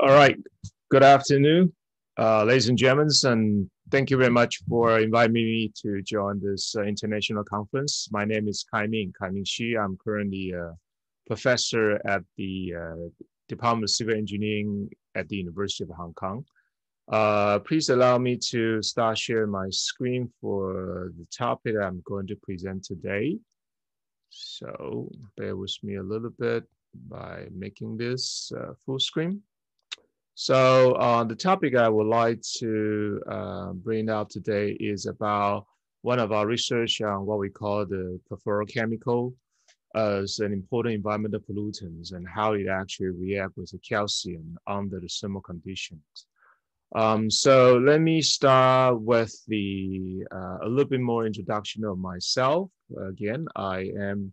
All right. Good afternoon, uh, ladies and gentlemen, and thank you very much for inviting me to join this uh, international conference. My name is Kai Ming, Kai Ming Shih. I'm currently a professor at the uh, Department of Civil Engineering at the University of Hong Kong. Uh, please allow me to start sharing my screen for the topic I'm going to present today. So bear with me a little bit by making this uh, full screen. So uh, the topic I would like to uh, bring out today is about one of our research on what we call the perfluorochemical as an important environmental pollutant and how it actually reacts with the calcium under the thermal conditions. Um, so let me start with the uh, a little bit more introduction of myself. Again, I am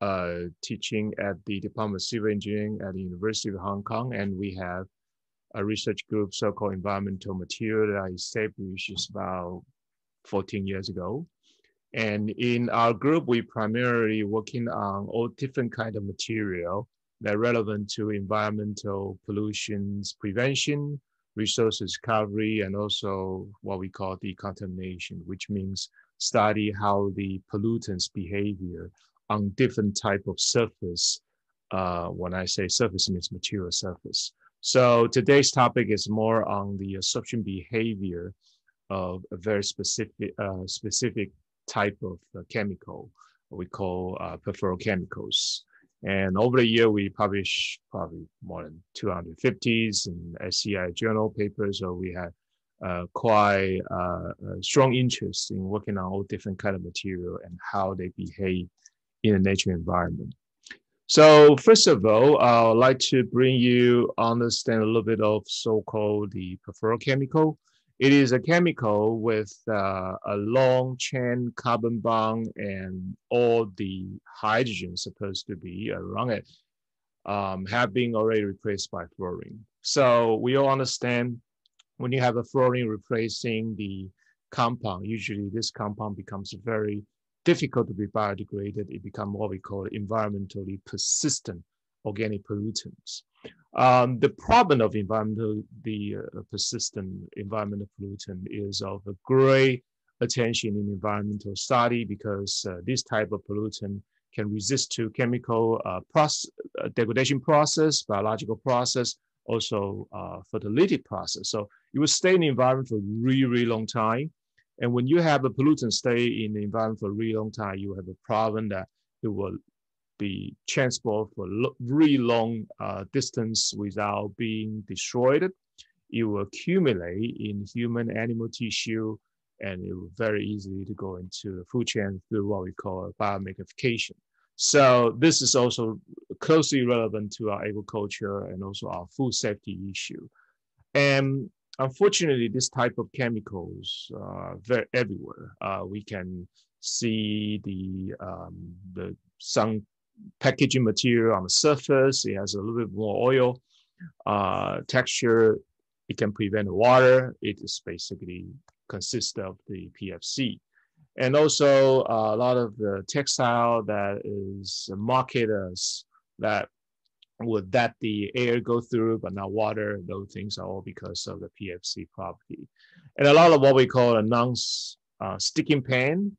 uh, teaching at the Department of Civil Engineering at the University of Hong Kong, and we have a research group, so-called environmental material that I established about 14 years ago. And in our group, we primarily working on all different kind of material that relevant to environmental pollutions prevention, resources recovery, and also what we call decontamination, which means study how the pollutants behavior on different type of surface. Uh, when I say surface, means material surface. So today's topic is more on the absorption behavior of a very specific uh, specific type of uh, chemical we call uh, perfluorochemicals. And over the year, we publish probably more than 250s in SCI journal papers. So we have uh, quite uh, strong interest in working on all different kind of material and how they behave in a nature environment. So first of all, I would like to bring you understand a little bit of so-called the perfluorochemical. It is a chemical with uh, a long chain carbon bond and all the hydrogen supposed to be around it um, have been already replaced by fluorine. So we all understand when you have a fluorine replacing the compound, usually this compound becomes very difficult to be biodegraded, it becomes what we call environmentally persistent organic pollutants. Um, the problem of environmental, the uh, persistent environmental pollutant is of a great attention in environmental study because uh, this type of pollutant can resist to chemical uh, process, uh, degradation process, biological process, also uh, fertility process. So it will stay in the environment for a really, really long time. And when you have a pollutant stay in the environment for a really long time, you have a problem that it will be transported for lo really long uh, distance without being destroyed. It will accumulate in human animal tissue and it will very easily to go into the food chain through what we call biomagnification. So this is also closely relevant to our agriculture and also our food safety issue. And unfortunately, this type of chemicals are very everywhere. Uh, we can see the um, the some packaging material on the surface. It has a little bit more oil uh, texture. It can prevent water. It is basically consists of the PFC. And also uh, a lot of the textile that is marketed as that would that the air go through but not water? Those things are all because of the pfc property. And a lot of what we call a non-sticking uh, pan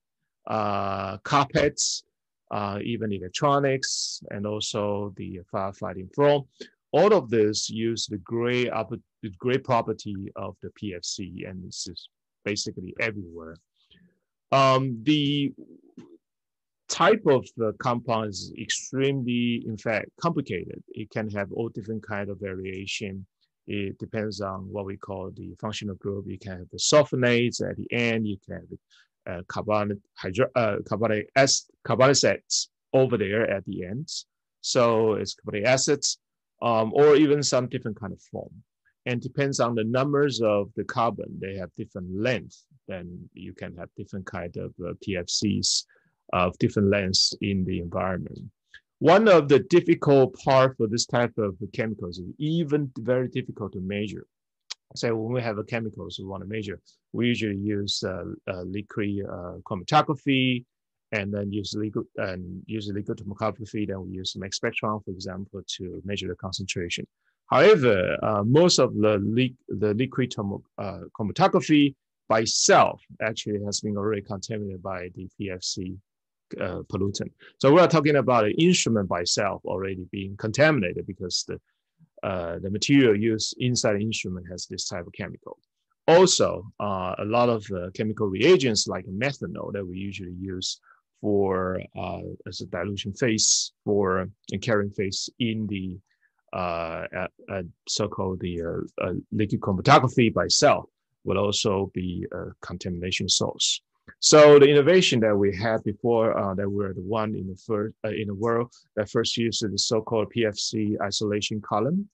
uh, carpets uh, even electronics and also the firefighting foam all of this use the gray the gray property of the pfc and this is basically everywhere. Um, the type of the compound is extremely, in fact, complicated. It can have all different kind of variation. It depends on what we call the functional group. You can have the sulfonates at the end. You can have uh, carbonic, hydro, uh, carbonic, carbonic acids over there at the end. So it's carbonic acids, um, or even some different kind of form. And depends on the numbers of the carbon. They have different length. Then you can have different kind of uh, PFCs of different lengths in the environment. One of the difficult part for this type of chemicals is even very difficult to measure. So when we have a chemicals we want to measure, we usually use uh, uh, liquid uh, chromatography and then use liquid and use liquid chromatography. Then we use mass spectrum, for example, to measure the concentration. However, uh, most of the, li the liquid uh, chromatography by itself actually has been already contaminated by the PFC uh, pollutant. So we are talking about an instrument by itself already being contaminated because the uh, the material used inside the instrument has this type of chemical. Also, uh, a lot of uh, chemical reagents like methanol that we usually use for uh, as a dilution phase for and carrying phase in the uh, so-called the liquid chromatography by itself will also be a contamination source. So the innovation that we had before, uh, that we're the one in the first uh, in the world that first used the so-called PFC isolation column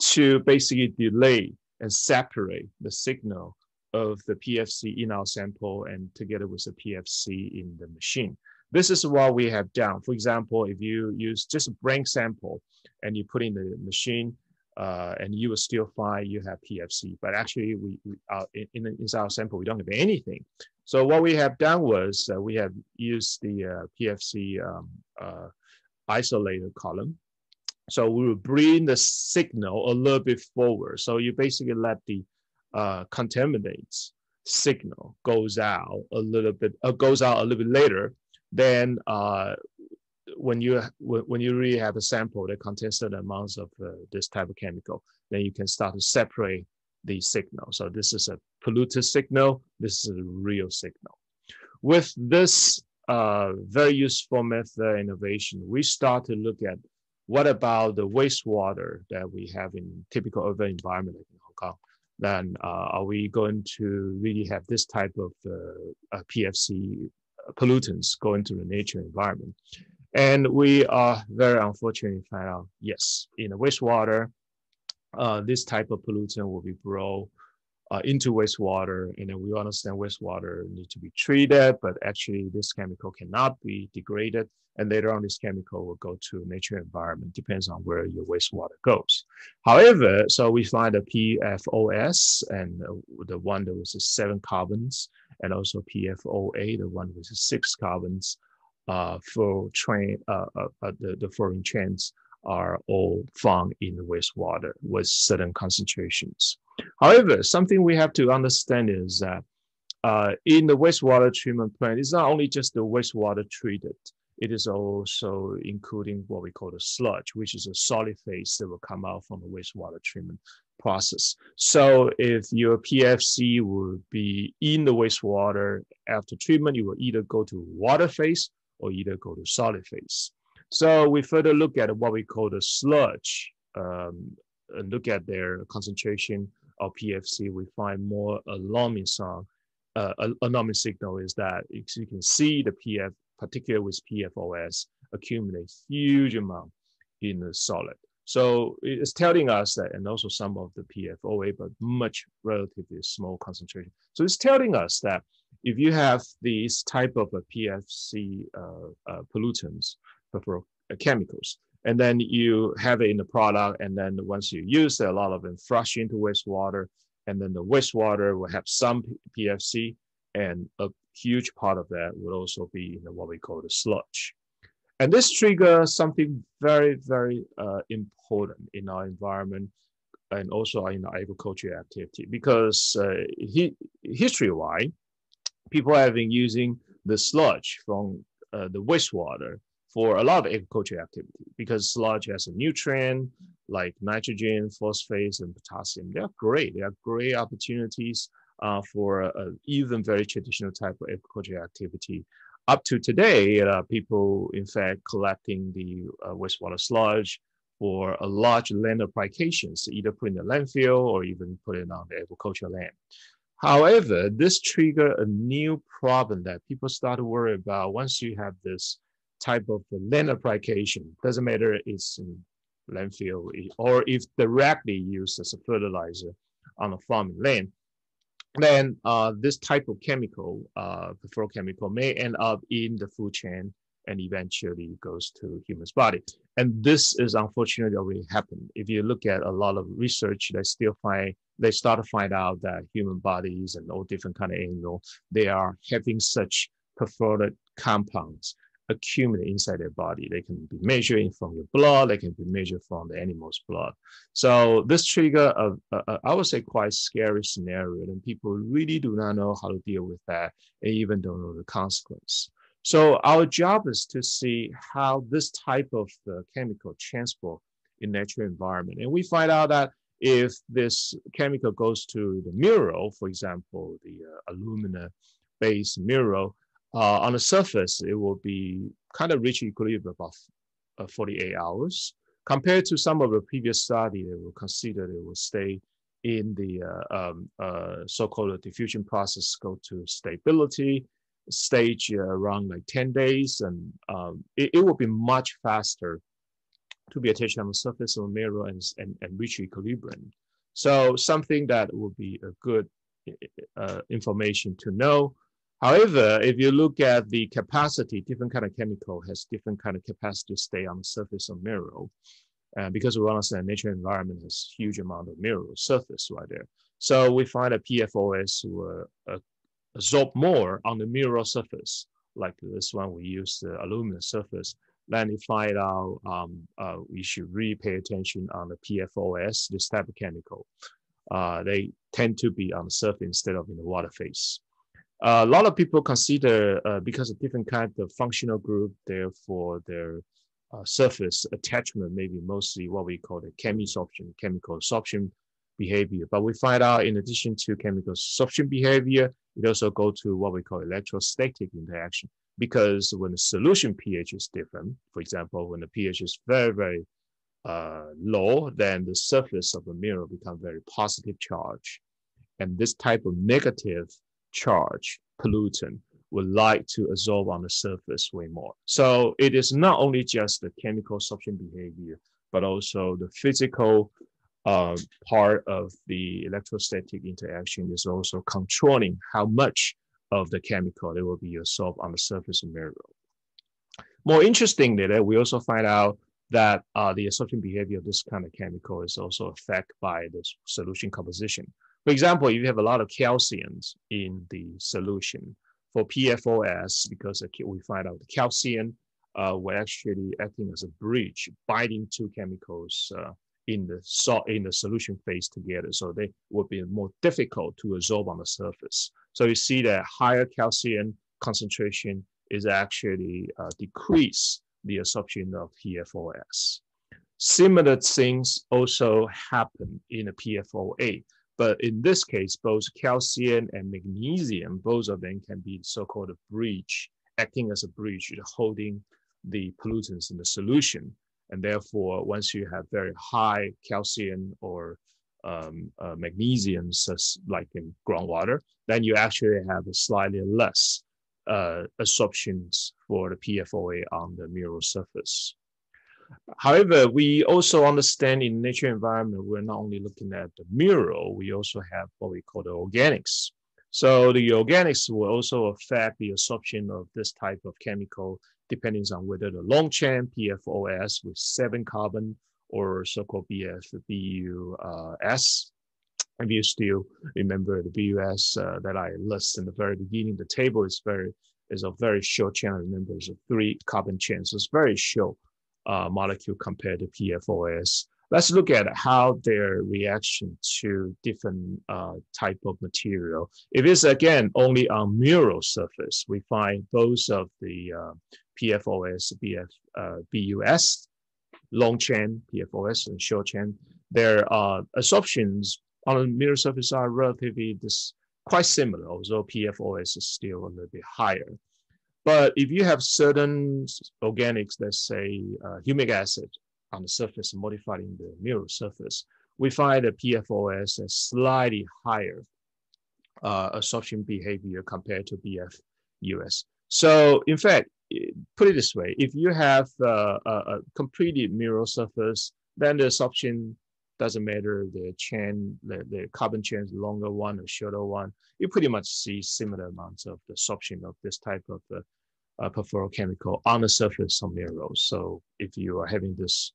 to basically delay and separate the signal of the PFC in our sample and together with the PFC in the machine. This is what we have done. For example, if you use just a brain sample and you put in the machine, uh, and you will still find you have PFC. But actually, we, we uh, in, in, our sample, we don't have anything. So what we have done was uh, we have used the uh, PFC um, uh, isolator column. So we will bring the signal a little bit forward. So you basically let the uh, contaminates signal goes out a little bit, uh, goes out a little bit later. Then uh, when you when you really have a sample that contains certain amounts of this type of chemical, then you can start to separate the signal. So this is a polluted signal. This is a real signal. With this uh, very useful method innovation, we start to look at what about the wastewater that we have in typical urban environment in Hong Kong. Then uh, are we going to really have this type of uh, PFC pollutants go into the nature environment? And we are very unfortunately find out, yes, in the wastewater, uh, this type of pollutant will be brought uh, into wastewater. And then we understand wastewater need to be treated, but actually this chemical cannot be degraded. And later on, this chemical will go to nature environment, depends on where your wastewater goes. However, so we find the PFOS and uh, the one that was seven carbons, and also PFOA, the one with six carbons uh, for train, uh, uh, the, the fluorine chains are all found in the wastewater with certain concentrations. However, something we have to understand is that uh, in the wastewater treatment plant, it's not only just the wastewater treated, it is also including what we call the sludge, which is a solid phase that will come out from the wastewater treatment process. So if your PFC will be in the wastewater after treatment, you will either go to water phase or either go to solid phase. So we further look at what we call the sludge, um, and look at their concentration of PFC. We find more alarming song, uh, alarming signal is that you can see the PF, particularly with PFOS, accumulate huge amount in the solid. So it's telling us that, and also some of the PFOA, but much relatively small concentration. So it's telling us that if you have these type of a PFC uh, uh, pollutants, chemicals, and then you have it in the product, and then once you use it, a lot of them flush into wastewater, and then the wastewater will have some PFC, and a huge part of that will also be in what we call the sludge. And this triggers something very, very uh, important in our environment and also in our agriculture activity because uh, he, history-wise, people have been using the sludge from uh, the wastewater for a lot of agriculture activity because sludge has a nutrient like nitrogen, phosphates, and potassium. They are great. They are great opportunities uh, for uh, even very traditional type of agriculture activity. Up to today, uh, people in fact collecting the uh, wastewater sludge for a large land applications, either put in the landfill or even put it on the agricultural land. However, this triggered a new problem that people start to worry about once you have this type of land application. Doesn't matter it's landfill or if directly used as a fertilizer on a farming land. Then uh, this type of chemical, uh, chemical, may end up in the food chain and eventually goes to human's body. And this is unfortunately already happened. If you look at a lot of research, they still find they start to find out that human bodies and all different kind of animals they are having such perfluorinated compounds accumulate inside their body. They can be measured from your blood. They can be measured from the animal's blood. So this trigger a, a, I would say quite scary scenario, and people really do not know how to deal with that, and even don't know the consequence. So our job is to see how this type of uh, chemical transport in natural environment, and we find out that if this chemical goes to the mineral, for example, the uh, alumina-based mineral, uh, on the surface, it will be kind of reach equilibrium about uh, 48 hours. Compared to some of the previous study, they will consider it will stay in the uh, um, uh, so-called diffusion process, go to stability stage around like 10 days, and um, it, it will be much faster to be attached on the surface of the mirror and, and, and reach equilibrium. So something that would be a good uh, information to know However, if you look at the capacity, different kind of chemical has different kind of capacity to stay on the surface of mineral. Uh, because we understand nature environment has huge amount of mineral surface right there. So we find that PFOS will uh, absorb more on the mineral surface, like this one we use the aluminum surface. Then you find out um, uh, we should really pay attention on the PFOS, this type of chemical. Uh, they tend to be on the surface instead of in the water phase. Uh, a lot of people consider uh, because of different kind of functional group, therefore their uh, surface attachment maybe mostly what we call the chemisorption, chemical absorption behavior. But we find out in addition to chemical absorption behavior, it also go to what we call electrostatic interaction. Because when the solution pH is different, for example, when the pH is very, very uh, low, then the surface of the mirror become very positive charge. And this type of negative charge pollutant would like to absorb on the surface way more. So it is not only just the chemical absorption behavior, but also the physical uh, part of the electrostatic interaction is also controlling how much of the chemical it will be absorbed on the surface of mineral. More interestingly, we also find out that uh, the absorption behavior of this kind of chemical is also affected by the solution composition. For example, if you have a lot of calciums in the solution for PFOS, because we find out the calcium uh, will actually acting as a bridge, binding two chemicals uh, in the in the solution phase together. So they would be more difficult to absorb on the surface. So you see that higher calcium concentration is actually uh, decrease the absorption of PFOS. Similar things also happen in the PFOA. But in this case, both calcium and magnesium, both of them can be so-called a bridge, acting as a bridge, holding the pollutants in the solution. And therefore, once you have very high calcium or um, uh, magnesium, like in groundwater, then you actually have a slightly less uh, absorptions for the PFOA on the mineral surface. However, we also understand in nature environment, we're not only looking at the mineral, we also have what we call the organics. So the organics will also affect the absorption of this type of chemical, depending on whether the long chain PFOS with seven carbon or so-called BFBUS. If you still remember the BUS uh, that I listed in the very beginning, the table is very is a very short chain. Remember, it's three carbon chain, so it's very short uh, molecule compared to PFOS. Let's look at how their reaction to different uh, type of material. If it's again only on mineral surface, we find both of the uh, PFOS, BF, uh, BUS, long chain PFOS and short chain, their uh, absorptions on the mineral surface are relatively this, quite similar, although PFOS is still a little bit higher. But if you have certain organics, let's say uh, humic acid on the surface modified in the mineral surface, we find the PFOS has slightly higher uh, absorption behavior compared to BFUS. So in fact, put it this way, if you have uh, a, a completely mineral surface, then the absorption doesn't matter the chain, the, the carbon chain is longer one or shorter one. You pretty much see similar amounts of the absorption of this type of uh, uh, perfluorochemical on the surface of minerals. So if you are having this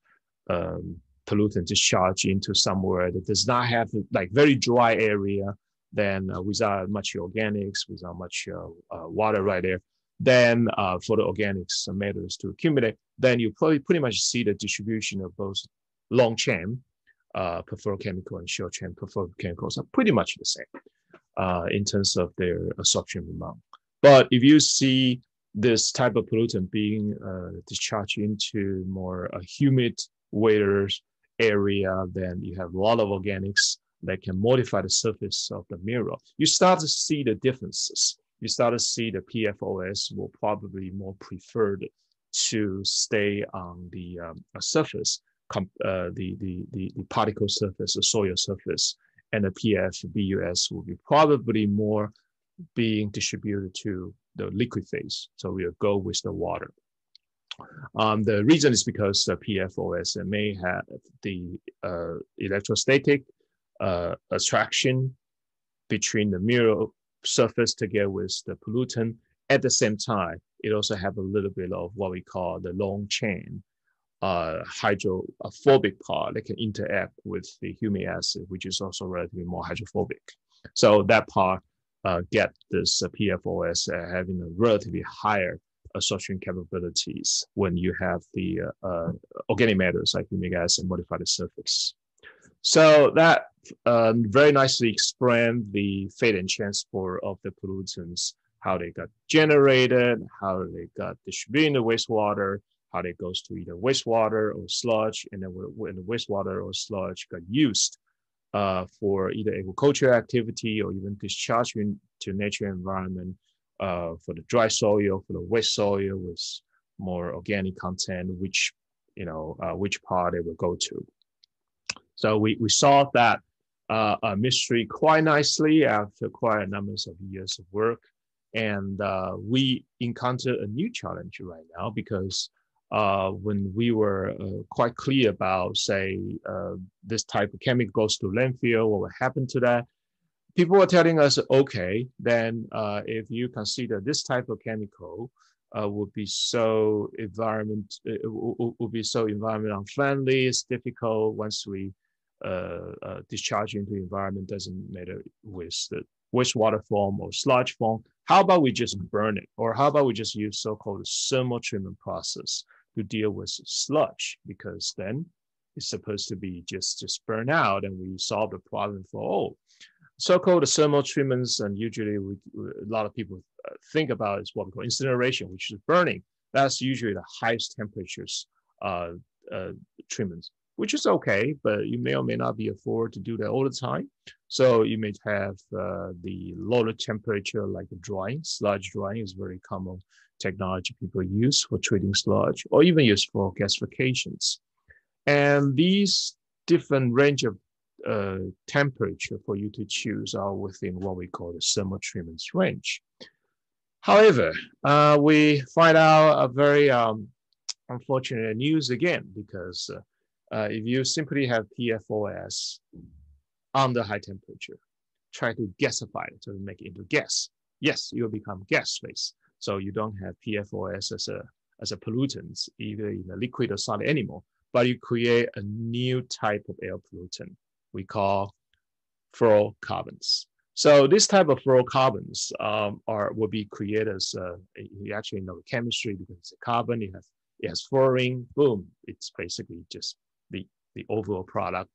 um, pollutant discharge into somewhere that does not have like very dry area, then uh, without much organics, without much uh, uh water right there, then uh, for the organics matters to accumulate, then you probably pretty much see the distribution of both long chain uh, chemical and short chain chemicals are pretty much the same uh, in terms of their absorption amount. But if you see this type of pollutant being uh, discharged into more uh, humid weather area, then you have a lot of organics that can modify the surface of the mirror. You start to see the differences. You start to see the PFOS will probably more preferred to stay on the um, surface, uh, the, the, the, particle surface, the soil surface, and the PFBUS will be probably more being distributed to the liquid phase. So we'll go with the water. Um, the reason is because the PFOS may have the uh, electrostatic uh, attraction between the mirror surface together with the pollutant. At the same time, it also have a little bit of what we call the long chain uh, hydrophobic part that can interact with the humic acid, which is also relatively more hydrophobic. So that part uh, get this uh, PFOS uh, having a relatively higher absorption capabilities when you have the uh, uh, organic matters like humic acid modify the surface. So that uh, very nicely explained the fate and transport of the pollutants, how they got generated, how they got distributed in the wastewater, how goes to either wastewater or sludge, and then when the wastewater or sludge got used uh, for either agricultural activity or even discharge into nature environment uh, for the dry soil, for the wet soil with more organic content, which you know uh, which part it will go to. So we, we solved that uh, mystery quite nicely after quite a number of years of work. And uh, we encounter a new challenge right now because uh, when we were uh, quite clear about, say, uh, this type of chemical goes to landfill, what will happen to that? People were telling us, okay, then uh, if you consider this type of chemical uh, would be so environment, would be so environment unfriendly, it's difficult once we discharge into the environment doesn't matter with the wastewater form or sludge form. How about we just burn it? Or how about we just use so-called thermal treatment process to deal with sludge? Because then it's supposed to be just, just burn out and we solve the problem for all. So-called thermal treatments, and usually we, a lot of people uh, think about is what we call incineration, which is burning. That's usually the highest temperatures uh, uh, treatments which is okay, but you may or may not be afford to do that all the time. So you may have uh, the lower temperature, like drying, sludge drying is very common technology people use for treating sludge, or even use for gasifications. And these different range of uh, temperature for you to choose are within what we call the thermal treatments range. However, uh, we find out a very um, unfortunate news again because uh, uh, if you simply have PFOS under high temperature, try to gasify it to make it into gas. Yes, you'll become gas phase. So you don't have PFOS as a as a pollutant, either in a liquid or solid anymore, but you create a new type of air pollutant we call fluorocarbons. So this type of fluorocarbons um, are will be created as uh, you actually know chemistry because it's a carbon, it has it has fluorine, boom, it's basically just the, the overall product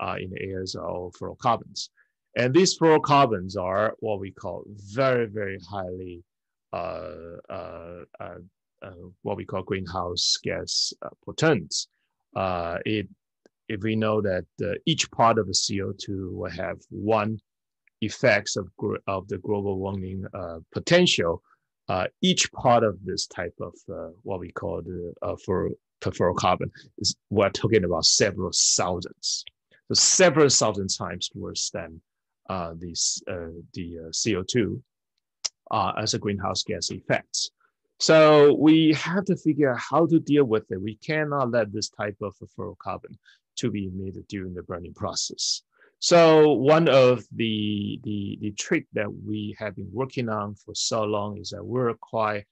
uh, in the air of fluorocarbons. And these fluorocarbons are what we call very, very highly Uh, uh, uh, what we call greenhouse gas uh, potents. it, if we know that each part of the CO2 will have one effects of, of the global warming potential, each part of this type of what we call the for fluorocarbon is we're talking about several thousands, so several thousand times worse than uh, this, uh, the uh, CO2 uh, as a greenhouse gas effects. So we have to figure out how to deal with it. We cannot let this type of fluorocarbon to be emitted during the burning process. So one of the, the, the trick that we have been working on for so long is that we're quite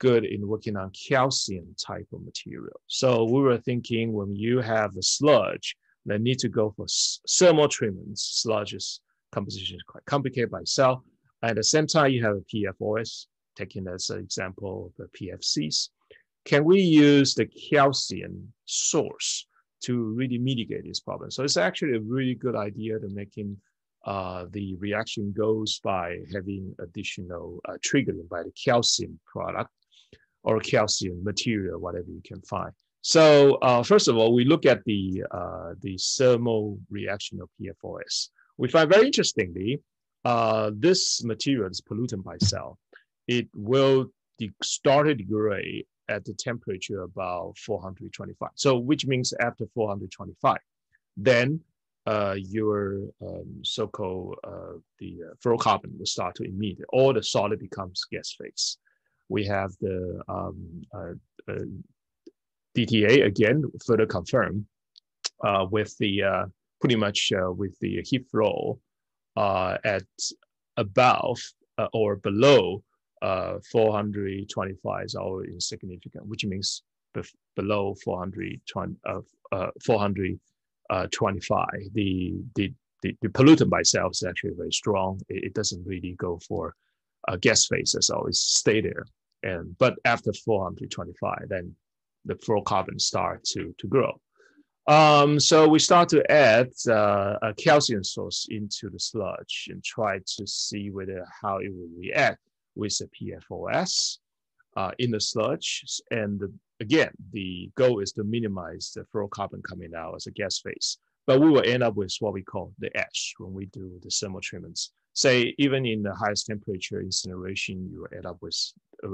good in working on calcium type of material. So we were thinking when you have the sludge, they need to go for thermal treatments. Sludge's composition is quite complicated by itself. At the same time, you have a PFOS taking as an example of the PFCs, can we use the calcium source to really mitigate this problem? So it's actually a really good idea to making uh, the reaction goes by having additional uh, triggering by the calcium product or calcium material, whatever you can find. So uh, first of all, we look at the uh, the thermal reaction of PFOS. We find very interestingly, uh, this material is pollutant by cell. It will de- start to degrade at the temperature about 425. So which means after 425, then uh, your um, so-called uh, the uh, fluorocarbon will start to emit. All the solid becomes gas phase. We have the um, uh, uh, DTA again further confirmed with the pretty much with the heat flow uh, at above uh, or below uh, 425 is all insignificant, which means below 420, 425. The, the, the, the pollutant by itself is actually very strong. It, it doesn't really go for a gas phase, so it stay there. And but after 425, then the fluorocarbon start to, to grow. Um, so we start to add uh, a calcium source into the sludge and try to see whether how it will react with the PFOS uh, in the sludge. And the, again, the goal is to minimize the fluorocarbon coming out as a gas phase. But we will end up with what we call the ash when we do the thermal treatments. Say even in the highest temperature incineration, you end up with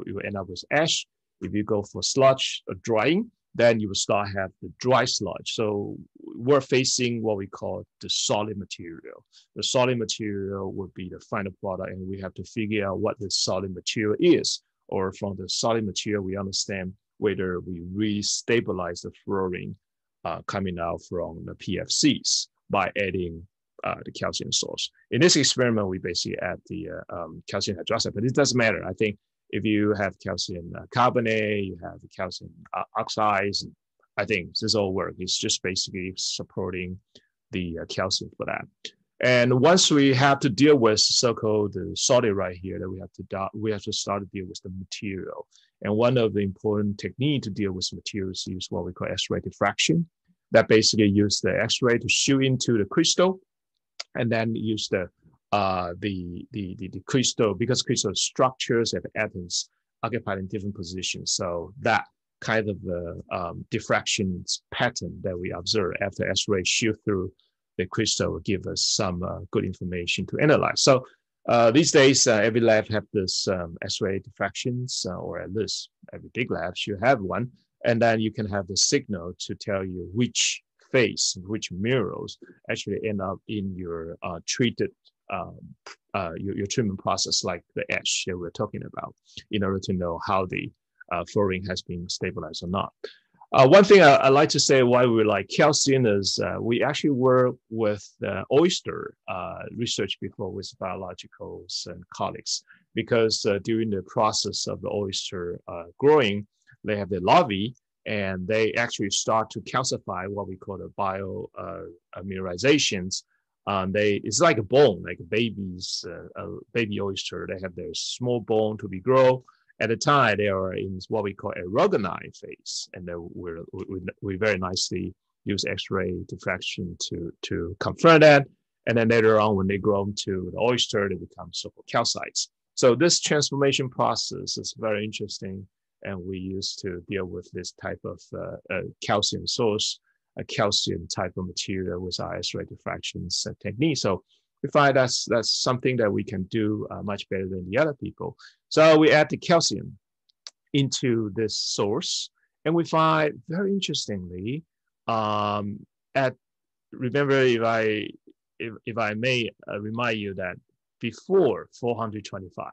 you end up with ash if you go for sludge or drying, then you will start have the dry sludge. So we're facing what we call the solid material. The solid material would be the final product, and we have to figure out what the solid material is. Or from the solid material, we understand whether we re-stabilize the fluorine uh, coming out from the PFCs by adding uh, the calcium source. In this experiment, we basically add the uh, um, calcium hydroxide, but it doesn't matter. I think if you have calcium uh, carbonate, you have calcium uh, oxides, I think this all work. It's just basically supporting the uh, calcium for that. And once we have to deal with so-called the solid right here, that we have to we have to start to deal with the material. And one of the important technique to deal with materials is what we call X-ray diffraction. That basically use the X-ray to shoot into the crystal, and then use the uh, the, the, the, the crystal, because crystal structures have atoms occupied in different positions. So that kind of uh, um, diffraction pattern that we observe after X-ray shoot through the crystal will give us some uh, good information to analyze. So uh, these days, uh, every lab have this um, X-ray diffractions, uh, or at least every big lab should have one. And then you can have the signal to tell you which phase, which minerals actually end up in your uh, treated um, uh, your, your, treatment process, like the ash that we're talking about, in order to know how the uh, fluorine has been stabilized or not. Uh, one thing I, I, like to say why we like calcium is uh, we actually work with oyster uh, research before with biologicals and colleagues because uh, during the process of the oyster growing, they have the larvae and they actually start to calcify what we call the bio mineralizations um, they it's like a bone, like a baby's uh, a baby oyster. They have their small bone to be grow. At the time, they are in what we call a aragonite phase, and we we very nicely use X-ray diffraction to to confirm that. And then later on, when they grow to the oyster, they become so-called calcites. So this transformation process is very interesting, and we use to deal with this type of uh, uh, calcium source a calcium type of material with our X-ray diffractions technique. So we find that's that's something that we can do uh, much better than the other people. So we add the calcium into this source, and we find very interestingly, um, at remember if I if, if I may uh, remind you that before 425,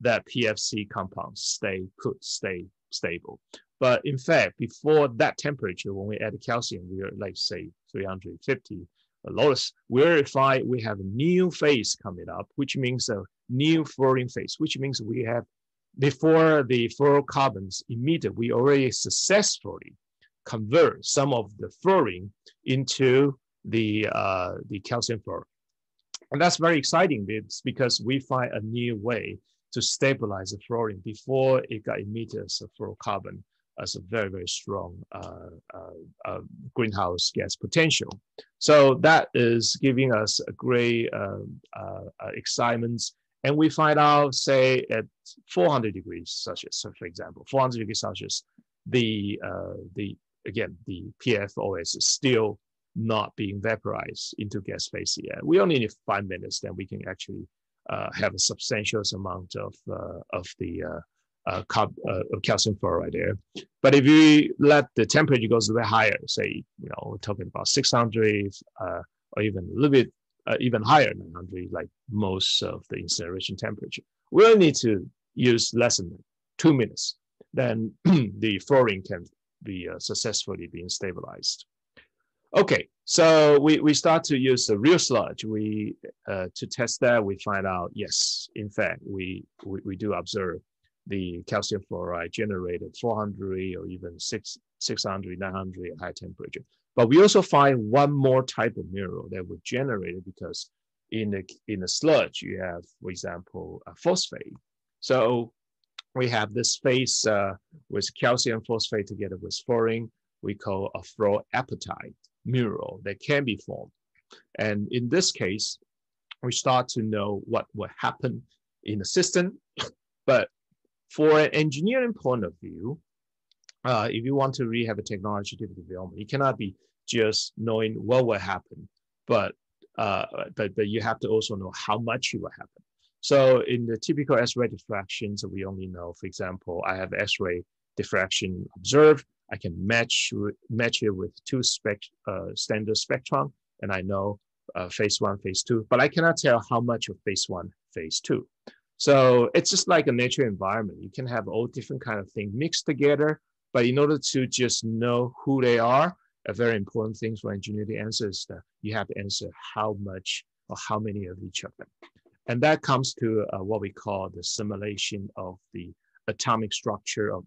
that PFC compounds stay could stay stable. But in fact, before that temperature, when we add calcium, we are like say 350 lowest, we verify we have a new phase coming up, which means a new fluorine phase, which means we have before the fluorocarbons emitted, we already successfully convert some of the fluorine into the uh, the calcium fluoride. And that's very exciting because we find a new way to stabilize the fluorine before it got emitted as a fluorocarbon as a very, very strong uh, uh, uh, greenhouse gas potential. So that is giving us a great um, uh, uh, excitement. And we find out, say, at 400 degrees Celsius, so for example, 400 degrees Celsius, the, uh, the again, the PFOS is still not being vaporized into gas phase yet. We only need five minutes, then we can actually have a substantial amount of, of the uh, uh, calcium fluoride there. But if you let the temperature goes a bit higher, say, you know, we're talking about 600 uh, or even a little bit, uh, even higher, than 100, like most of the incineration temperature, we'll need to use less than two minutes. Then the fluorine can be uh, successfully being stabilized. Okay, so we, we start to use the real sludge. We uh, to test that, we find out yes, in fact, we we, we do observe the calcium fluoride generated 400 or even 6, 600, 900 at high temperature. But we also find one more type of mineral that was generated because in the, in the sludge, you have, for example, a phosphate. So we have this phase uh, with calcium phosphate together with fluorine, we call a fluorapatite mineral that can be formed. And in this case, we start to know what will happen in the system, but for an engineering point of view, uh, if you want to really have a technology development, it cannot be just knowing what will happen, but uh, but but you have to also know how much it will happen. So in the typical X-ray diffractions, we only know, for example, I have X-ray diffraction observed. I can match match it with two spec uh, standard spectrum, and I know uh, phase one, phase two, but I cannot tell how much of phase one, phase two. So it's just like a natural environment. You can have all different kind of things mixed together, but in order to just know who they are, a very important thing for engineer to answer is that you have to answer how much or how many of each of them. And that comes to uh, what we call the simulation of the atomic structure of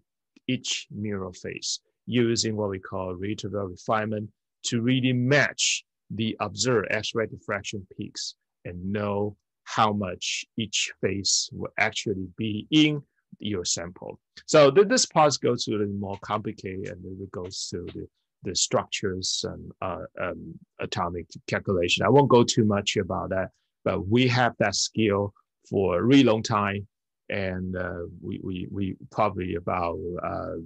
each mineral phase using what we call Rietveld refinement to really match the observed X-ray diffraction peaks and know how much each phase will actually be in your sample. So th this part goes to the more complicated and it goes to the, the structures and uh, um, atomic calculation. I won't go too much about that, but we have that skill for a really long time. And uh, we, we, we probably about, uh,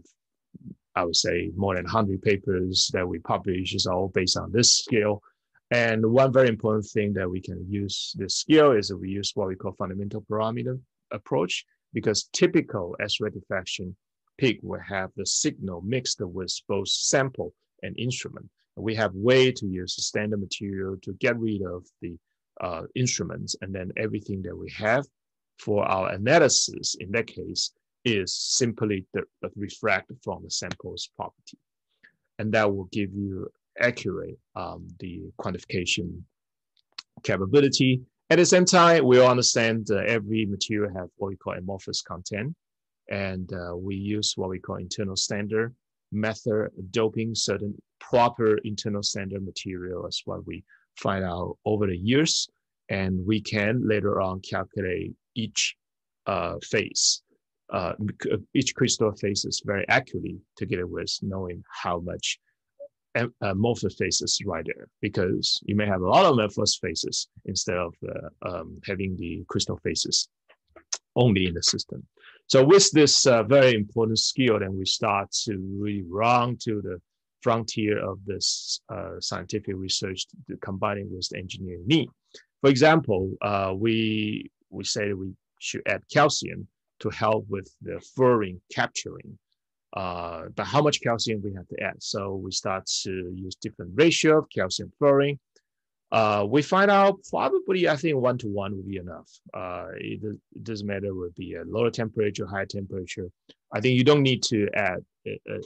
I would say more than 100 papers that we publish is all based on this skill. And one very important thing that we can use this skill is that we use what we call fundamental parameter approach because typical X-ray diffraction peak will have the signal mixed with both sample and instrument. We have way to use the standard material to get rid of the uh, instruments and then everything that we have for our analysis in that case is simply the, the refract from the sample's property. And that will give you accurate um, the quantification capability. At the same time, we all understand uh, every material have what we call amorphous content, and uh, we use what we call internal standard method doping certain proper internal standard material as what we find out over the years, and we can later on calculate each uh, phase. Uh, each crystal phases very accurately together with knowing how much uh, phases right there because you may have a lot of amorphous phases instead of uh, um, having the crystal phases only in the system. So with this uh, very important skill, then we start to really run to the frontier of this uh, scientific research combining with the engineering need. For example, uh, we we say we should add calcium to help with the fluorine capturing uh, but how much calcium we have to add. So we start to use different ratio of calcium fluorine. Uh, we find out probably, I think one to one would be enough. Uh, it, it, doesn't matter, would be a lower temperature, higher temperature. I think you don't need to add a, a,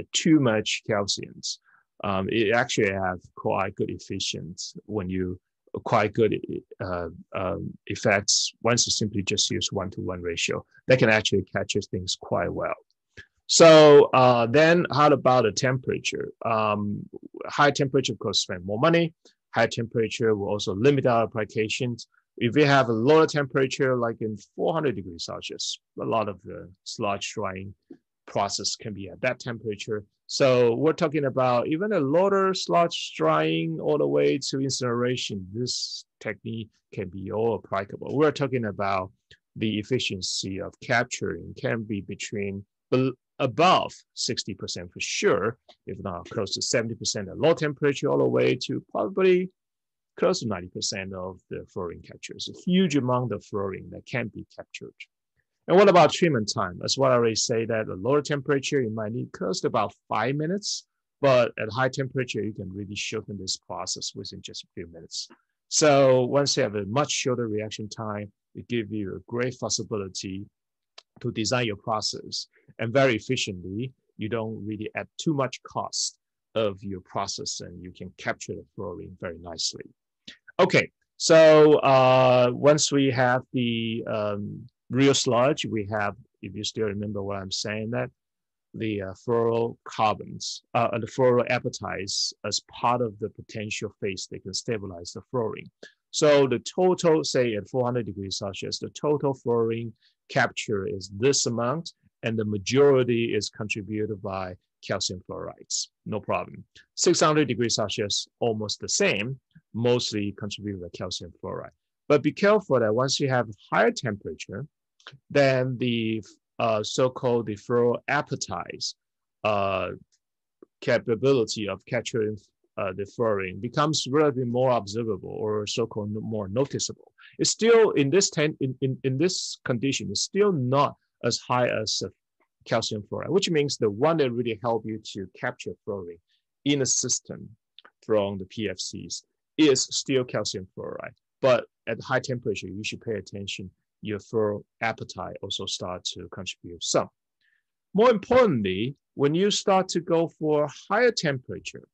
a too much calciums. Um, it actually has quite good efficiency when you quite good uh, um, effects once you simply just use one to one ratio. That can actually catch things quite well. So uh, then how about the temperature? Um, high temperature, of course, spend more money. High temperature will also limit our applications. If we have a lower temperature, like in 400 degrees Celsius, a lot of the sludge drying process can be at that temperature. So we're talking about even a lower sludge drying all the way to incineration. This technique can be all applicable. We're talking about the efficiency of capturing can be between above 60% for sure, if not close to 70% at low temperature, all the way to probably close to 90% of the fluorine capture. It's a huge amount of fluorine that can be captured. And what about treatment time? As well, I already say that at lower temperature, you might need close to about five minutes, but at high temperature, you can really shorten this process within just a few minutes. So once you have a much shorter reaction time, it gives you a great flexibility to design your process and very efficiently. You don't really add too much cost of your process and you can capture the fluorine very nicely. Okay, so uh, once we have the um, real sludge, we have, if you still remember what I'm saying, that the uh, fluorocarbons, uh, the fluoroapatites as part of the potential phase, they can stabilize the fluorine. So the total, say at 400 degrees Celsius, the total fluorine capture is this amount, and the majority is contributed by calcium fluorides. No problem. 600 degrees Celsius, almost the same, mostly contributed by calcium fluoride. But be careful that once you have higher temperature, then the uh, so-called the fluoroapatites uh, capability of capturing uh, the fluorine becomes relatively more observable or so-called more noticeable. It's still in this ten, in, in, in this condition, it's still not as high as calcium fluoride, which means the one that really help you to capture fluorine in a system from the PFCs is still calcium fluoride. But at high temperature, you should pay attention. Your fluoroapatite also start to contribute some. More importantly, when you start to go for higher temperature,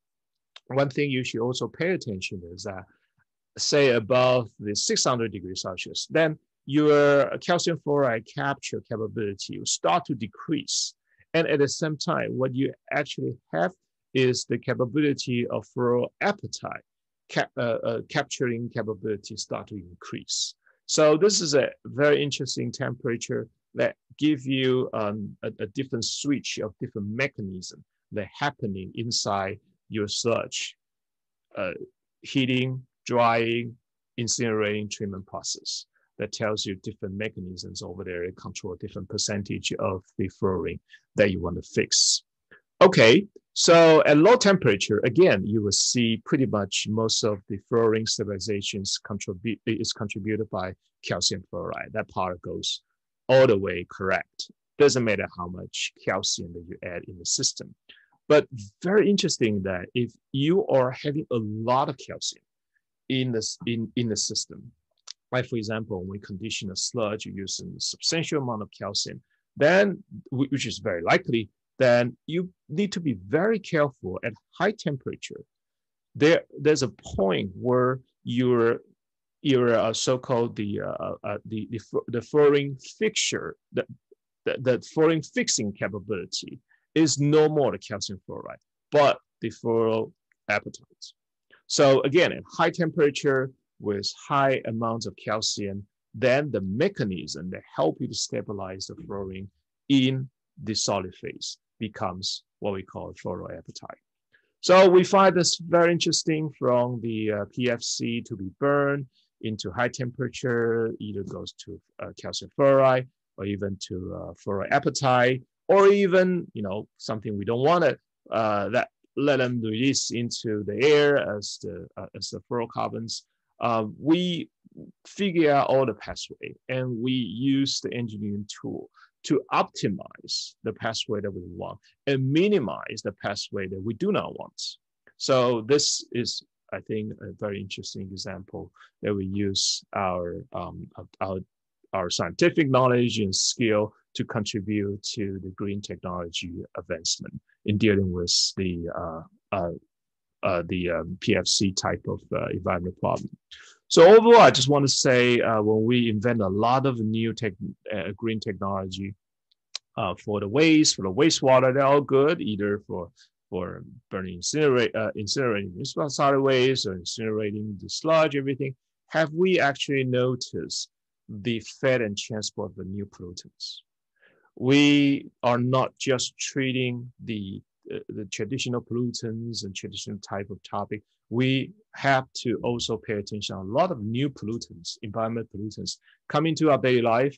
one thing you should also pay attention is that, say above the 600 degrees Celsius, then your calcium fluoride capture capability will start to decrease. And at the same time, what you actually have is the capability of fluoroapatite cap, uh, uh, capturing capability start to increase. So this is a very interesting temperature that give you um, a, a, different switch of different mechanism that happening inside your sludge, uh, heating, drying, incinerating treatment process that tells you different mechanisms over there to control different percentage of the fluorine that you want to fix. Okay, so at low temperature, again, you will see pretty much most of the fluorine stabilizations contribute is contributed by calcium fluoride. That part goes all the way correct. Doesn't matter how much calcium that you add in the system. But very interesting that if you are having a lot of calcium in the, in, in the system, like for example, when we condition a sludge using a substantial amount of calcium, then, which is very likely, then you need to be very careful at high temperature. There, there's a point where your your uh, so-called the, uh, uh, the the the fluorine fixture, the, the the fluorine fixing capability is no more the calcium fluoride, but the fluoroapatites. So again, at high temperature with high amounts of calcium, then the mechanism that help you to stabilize the fluorine in the solid phase becomes what we call fluoroapatite. So we find this very interesting from the uh, PFC to be burned into high temperature, either goes to uh, calcium fluoride or even to uh, fluoroapatite or even you know something we don't want to uh, that let them release into the air as the uh, as the fluorocarbons. Uh, we figure out all the pathway and we use the engineering tool to optimize the pathway that we want and minimize the pathway that we do not want. So this is, I think, a very interesting example that we use our um, our our scientific knowledge and skill to contribute to the green technology advancement in dealing with the uh, uh, uh, the um, PFC type of uh, environment problem. So overall, I just want to say uh, when we invent a lot of new tech, uh, green technology for the waste, for the wastewater, they're all good, either for for burning incinerate, incinerating solid waste or incinerating the sludge, everything. have we actually noticed the fate and transport of the new pollutants? We are not just treating the uh, the traditional pollutants and traditional type of topic. We have to also pay attention a lot of new pollutants, environment pollutants, come into our daily life,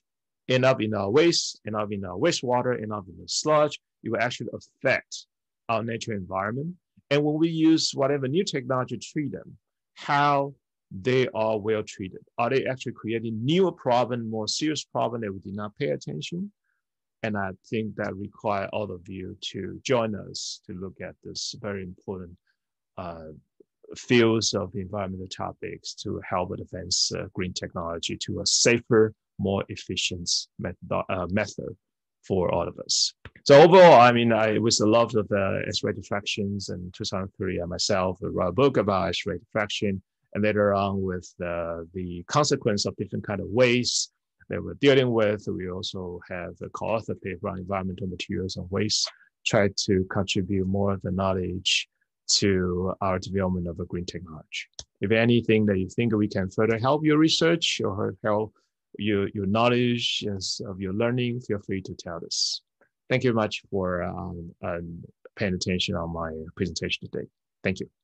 end up in our waste, end up in our wastewater, end up in the sludge. It will actually affect our natural environment. And when we use whatever new technology to treat them, how they are well treated. Are they actually creating newer problem, more serious problem that we did not pay attention? And I think that require all of you to join us to look at this very important uh, fields of environmental topics to help advance uh, green technology to a safer, more efficient method, uh, method for all of us. So overall, I mean, I was a lot of the X-ray diffractions in 2003, I myself wrote a book about X-ray diffraction and later on with the, the consequence of different kind of waste that we're dealing with. We also have the co-author paper on environmental materials and waste, try to contribute more of the knowledge to our development of a green technology. If anything that you think we can further help your research or help your, your knowledge of your learning, feel free to tell us. Thank you much for um, um, paying attention on my presentation today. Thank you.